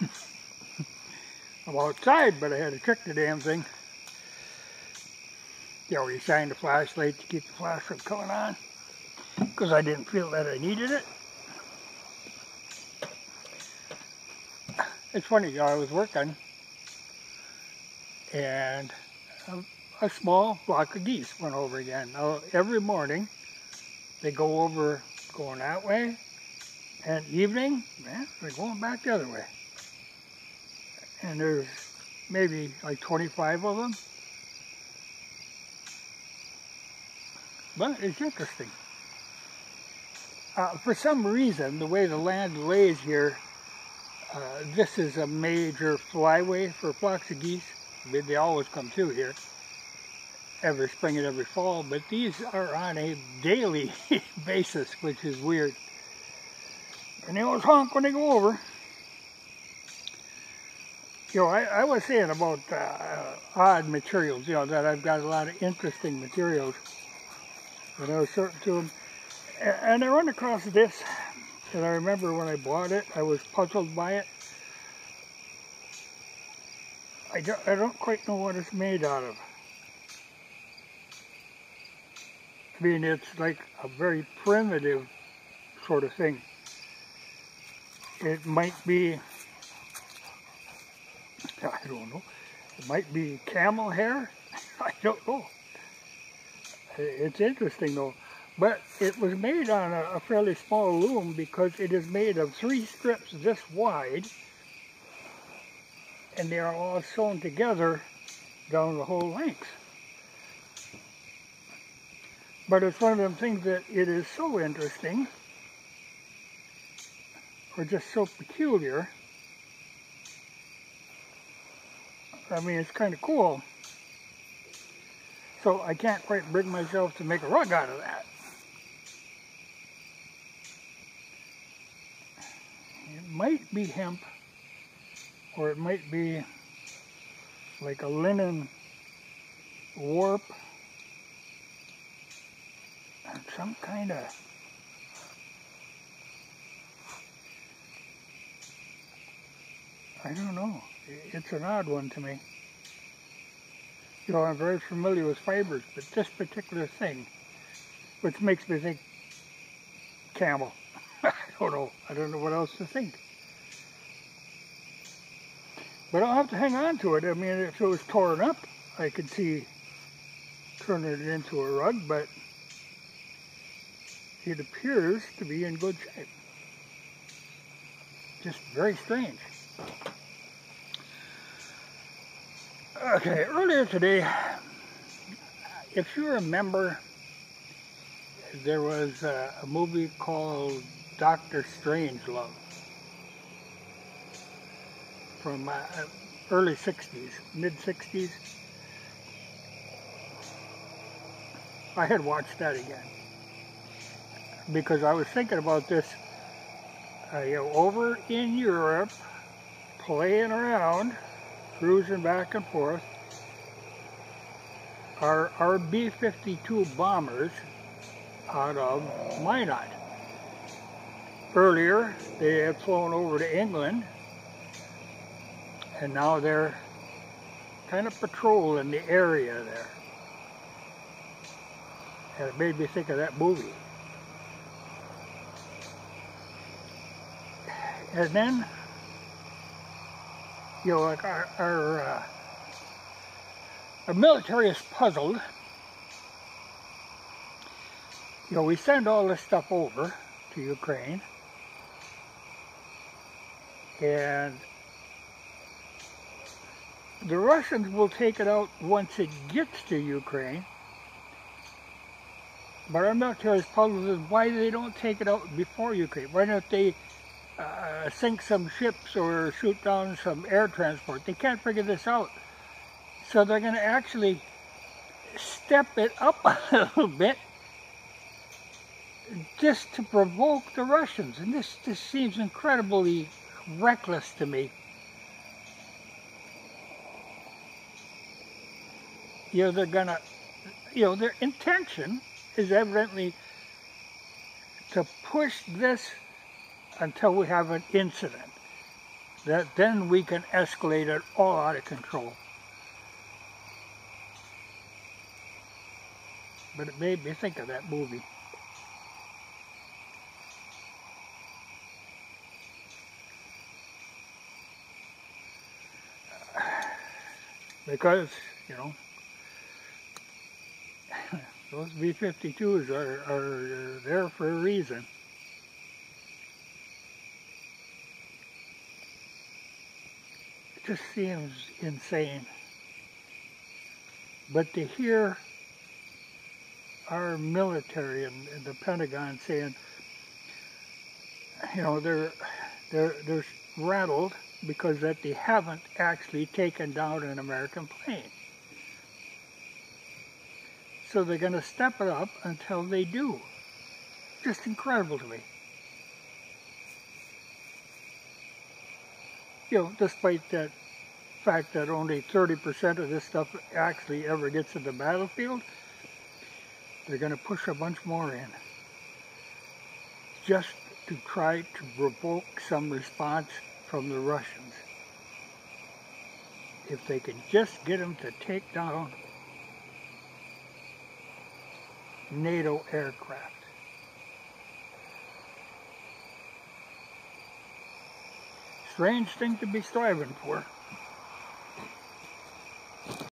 I'm outside, but I had to trick the damn thing. You know, you the flashlight to keep the flash from coming on because I didn't feel that I needed it. It's funny, I was working and a, a, small flock of geese went over again. Now, every morning they go over going that way and evening, man, they're going back the other way. And there's maybe like 25 of them. But it's interesting. Uh, for some reason, the way the land lays here, uh, this is a major flyway for flocks of geese. They always come through here every spring and every fall, but these are on a daily basis, which is weird. And they always honk when they go over. You know, I, I was saying about uh, odd materials, you know, that I've got a lot of interesting materials. And I was certain to them. And I run across this, and I remember when I bought it, I was puzzled by it. I don't, I don't quite know what it's made out of. I mean, it's like a very primitive sort of thing. It might be, I don't know, it might be camel hair. I don't know. It's interesting though. But it was made on a, fairly small loom because it is made of three strips this wide and they are all sewn together down the whole length. But it's one of them things that it is so interesting or just so peculiar. I mean, it's kind of cool. So I can't quite bring myself to make a rug out of that. It might be hemp, or it might be like a linen warp, some kind of I don't know. It's an odd one to me. You know, I'm very familiar with fibers, but this particular thing, which makes me think camel. I don't know. I don't know what else to think. But I'll have to hang on to it. I mean, if it was torn up, I could see turning it into a rug, but it appears to be in good shape. Just very strange. Okay, earlier today, if you remember, there was a, a movie called Doctor Strangelove from uh, early 60s, mid 60s. I had watched that again because I was thinking about this uh, you know, over in Europe, playing around, cruising back and forth, are our B-52 bombers out of Minot. Earlier, they had flown over to England, and now they're kind of patrolling the area there. And it made me think of that movie. And then, you know, like our, our, uh, our military is puzzled. You know, we send all this stuff over to Ukraine. And the Russians will take it out once it gets to Ukraine. But our military is puzzled as why they don't take it out before Ukraine. Why don't they uh, sink some ships or shoot down some air transport. They can't figure this out. So they're going to actually step it up a little bit just to provoke the Russians. And this, this seems incredibly reckless to me. You know, they're going to, you know, their intention is evidently to push this until we have an incident. that then we can escalate it all out of control. But it made me think of that movie. Because, you know, those B-52s are, are there for a reason. Just seems insane. But to hear our military and, and, the Pentagon saying, you know, they're they're they're rattled because that they haven't actually taken down an American plane. So they're going to step it up until they do. Just incredible to me. You know, despite that fact that only 30% of this stuff actually ever gets to the battlefield, they're going to push a bunch more in. Just to try to provoke some response from the Russians. If they can just get them to take down NATO aircraft. Strange thing to be striving for.